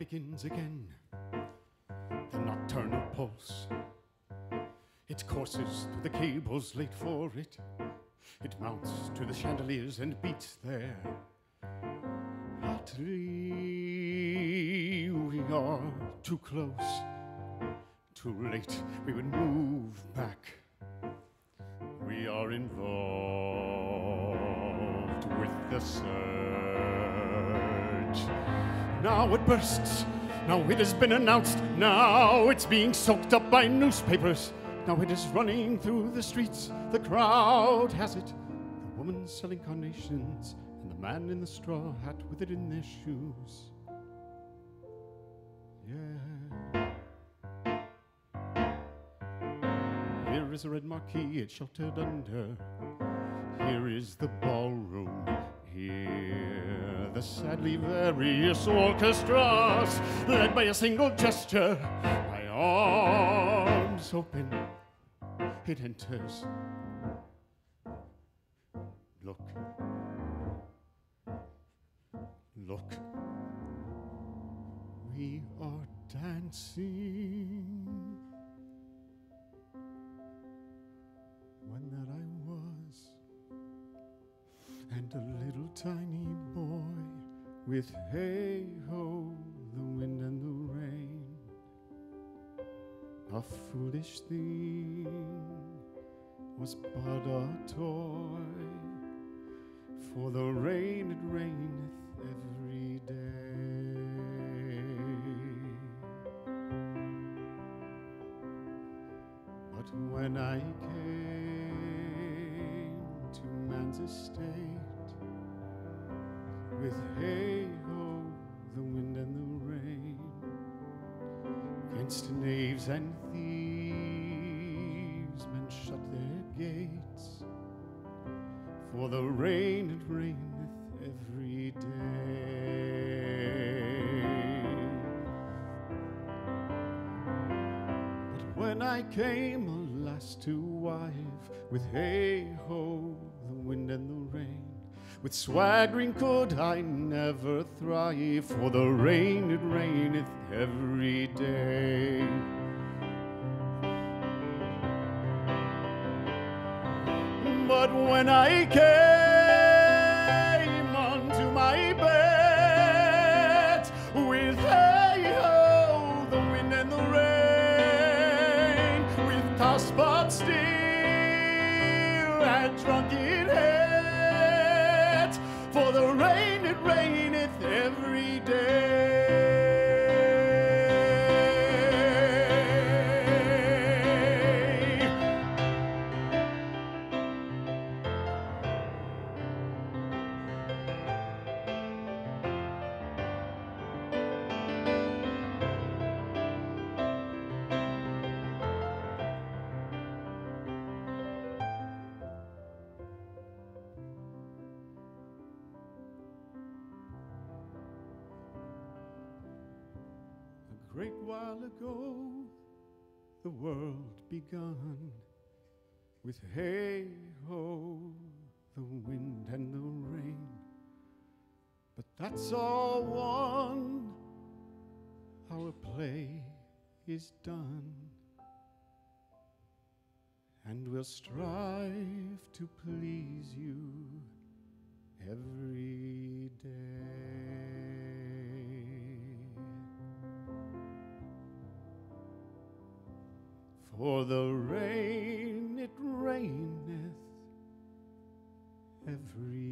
begins again. The nocturnal pulse. It courses through the cables laid for it. It mounts to the chandeliers and beats there. Hotly, we are too close. Too late, we would move back. We are involved with the surge. Now it bursts. Now it has been announced. Now it's being soaked up by newspapers. Now it is running through the streets. The crowd has it. The woman selling carnations and the man in the straw hat with it in their shoes. Yeah. Here is a red marquee, it's sheltered under. Here is the ballroom. Here, the sadly various orchestras, led by a single gesture. My arms open, it enters. Look. Look. We are dancing. when that I was, and a little tiny boy with hey ho, the wind and the rain. A foolish thing was but a toy, for the rain it raineth every day. But when I came to man's estate, with hey against knaves and thieves, men shut their gates, for the rain it raineth every day. But when I came, alas, to wife, with hey ho, the wind and the rain, with swaggering could I never thrive, for the rain it raineth every day. But when I came unto my bed with hey ho, the wind and the rain, with tossed but still and drunken day. Great while ago, the world begun with hey ho, the wind and the rain. But that's all one, our play is done. And we'll strive to please you every day. For the rain, it raineth every